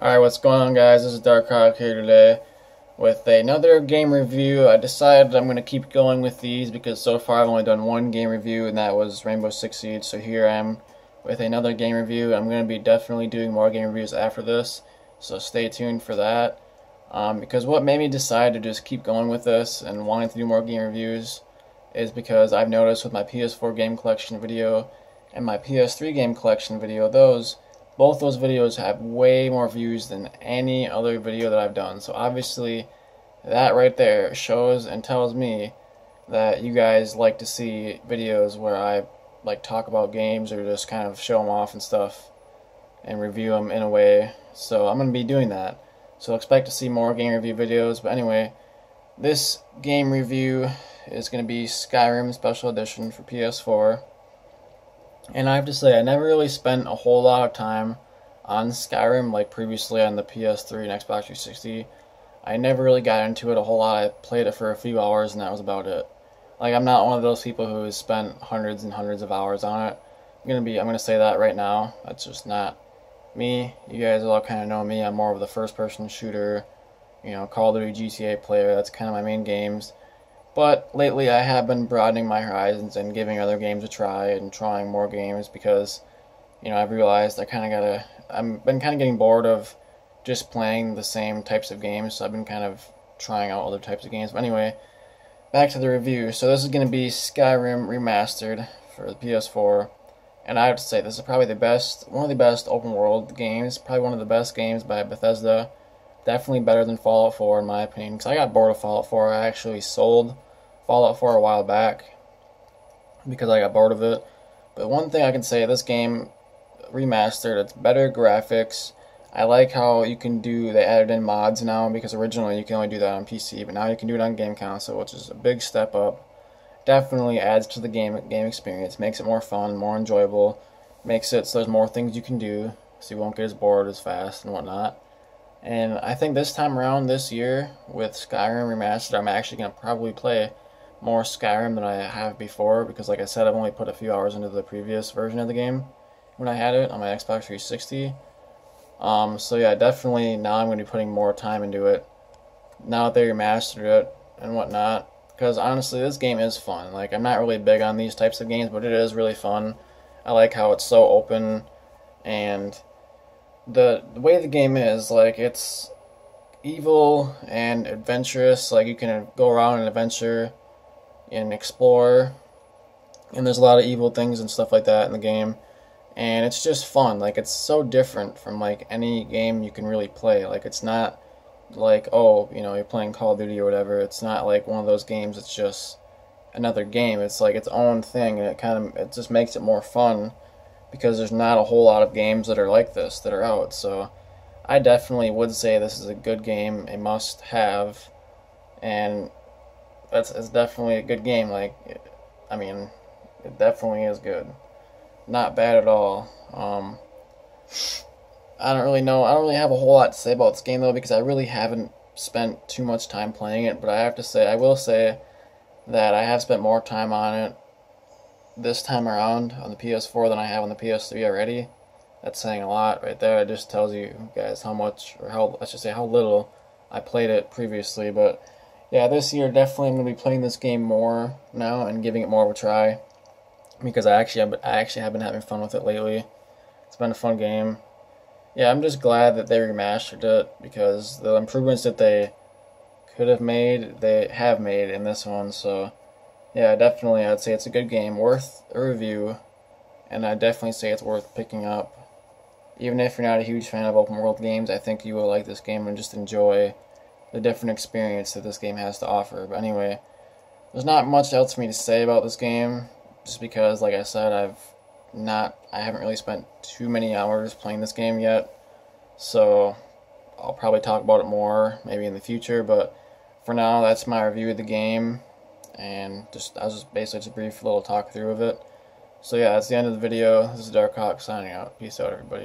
Alright, what's going on guys? This is Darkhawk here today with another game review. I decided I'm going to keep going with these because so far I've only done one game review and that was Rainbow Six Siege. So here I am with another game review. I'm going to be definitely doing more game reviews after this. So stay tuned for that. Um, because what made me decide to just keep going with this and wanting to do more game reviews is because I've noticed with my PS4 game collection video and my PS3 game collection video, those both those videos have way more views than any other video that I've done. So obviously that right there shows and tells me that you guys like to see videos where I like talk about games or just kind of show them off and stuff and review them in a way. So I'm going to be doing that. So expect to see more game review videos. But anyway, this game review is going to be Skyrim Special Edition for PS4. And I have to say, I never really spent a whole lot of time on Skyrim like previously on the PS3 and Xbox 360. I never really got into it a whole lot. I played it for a few hours and that was about it. Like I'm not one of those people who has spent hundreds and hundreds of hours on it. I'm gonna be I'm gonna say that right now. That's just not me. You guys all kind of know me. I'm more of the first person shooter, you know, Call of Duty GTA player. That's kind of my main games. But lately I have been broadening my horizons and giving other games a try and trying more games because, you know, I've realized I kind of gotta, I've been kind of getting bored of just playing the same types of games, so I've been kind of trying out other types of games. But anyway, back to the review. So this is going to be Skyrim Remastered for the PS4. And I have to say, this is probably the best, one of the best open world games, probably one of the best games by Bethesda. Definitely better than Fallout 4 in my opinion, because I got bored of Fallout 4. I actually sold Fallout 4 a while back because I got bored of it. But one thing I can say, this game remastered, it's better graphics. I like how you can do, they added in mods now because originally you can only do that on PC, but now you can do it on game console, which is a big step up. Definitely adds to the game game experience, makes it more fun, more enjoyable, makes it so there's more things you can do, so you won't get as bored as fast and whatnot. And I think this time around, this year, with Skyrim Remastered, I'm actually going to probably play more Skyrim than I have before because, like I said, I've only put a few hours into the previous version of the game when I had it on my Xbox 360. Um, so yeah, definitely now I'm going to be putting more time into it now that they remastered it and whatnot. Because honestly, this game is fun. Like I'm not really big on these types of games, but it is really fun. I like how it's so open and the, the way the game is like it's evil and adventurous. Like you can go around and adventure and explore. And there's a lot of evil things and stuff like that in the game. And it's just fun. Like it's so different from like any game you can really play. Like it's not like oh, you know, you're playing Call of Duty or whatever. It's not like one of those games it's just another game. It's like its own thing and it kind of it just makes it more fun because there's not a whole lot of games that are like this that are out. So I definitely would say this is a good game, a must have. And that's it's definitely a good game. Like, I mean, it definitely is good. Not bad at all. Um, I don't really know. I don't really have a whole lot to say about this game though because I really haven't spent too much time playing it. But I have to say, I will say that I have spent more time on it this time around on the PS4 than I have on the PS3 already. That's saying a lot right there. It just tells you guys how much, or how, I should say, how little I played it previously. But yeah, this year definitely I'm to be playing this game more now and giving it more of a try because I actually have, I actually have been having fun with it lately. It's been a fun game. Yeah, I'm just glad that they remastered it because the improvements that they could have made, they have made in this one. So yeah, definitely I'd say it's a good game, worth a review, and I definitely say it's worth picking up. Even if you're not a huge fan of open world games, I think you will like this game and just enjoy the different experience that this game has to offer. But anyway, there's not much else for me to say about this game, just because, like I said, I've not, I haven't really spent too many hours playing this game yet. So I'll probably talk about it more maybe in the future. But for now, that's my review of the game, and just that was just basically just a brief little talk through of it. So yeah, that's the end of the video. This is Darkhawk signing out. Peace out, everybody.